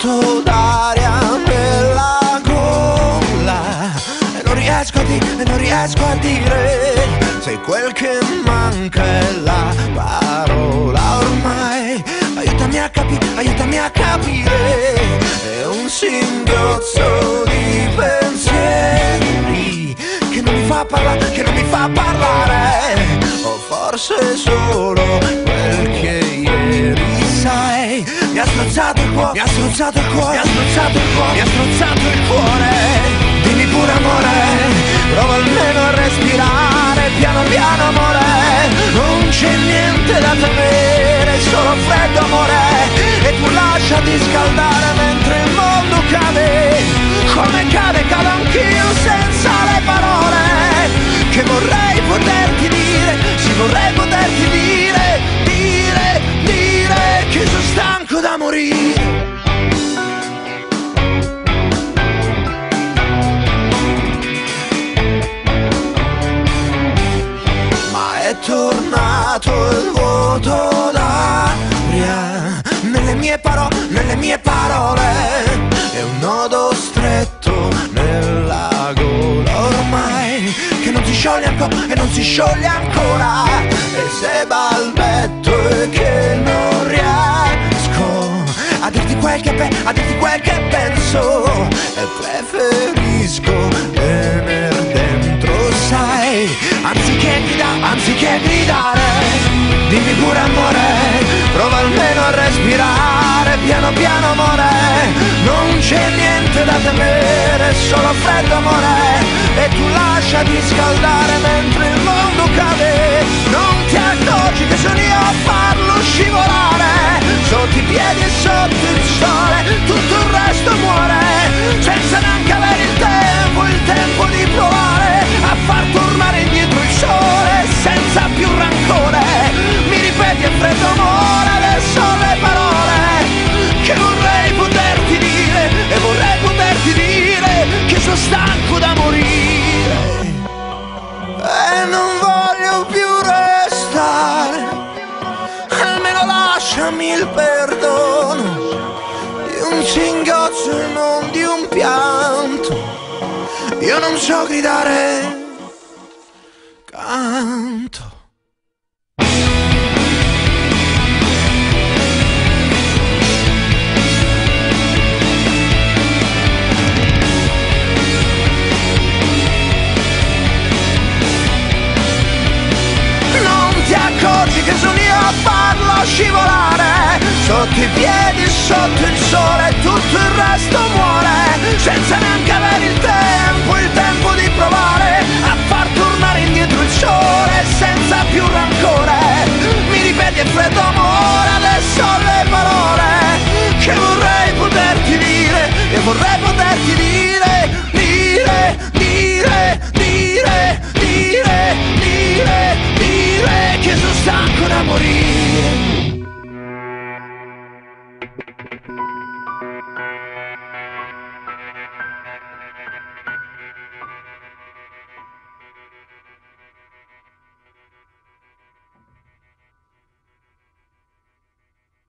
vuoto non riesco a dire se quel che manca è la parola ormai. Aiutami a capire, aiutami a capire. È un singhiozzo di pensieri che non mi fa parlare, che non mi fa parlare. O forse solo quel che ieri sai. Mi ha strozzato il cuore, mi ha strozzato il cuore, mi ha strozzato il cuore, mi ha strozzato il cuore. Dimmi pure amore, prova almeno a respirare, piano piano amore. Non c'è niente da temere, solo freddo amore. E tu lasciati scaldare vuoto d'aria nelle mie parole, nelle mie parole. È un nodo stretto nella gola ormai che non si scioglie ancora e non si scioglie ancora. E se balbetto e che non riesco a dirti quel che, pe- a dirti quel che penso e preferisco tener dentro, sai, anziché gridare, anziché gridare, pure amore, prova almeno a respirare, piano piano amore, non c'è niente da temere, solo freddo amore, e tu lasciati scaldare singhiozzo e non di un pianto. Io non so gridare, canto. Accorgi che sono io a farlo scivolare Sotto i piedi, sotto il sole, chance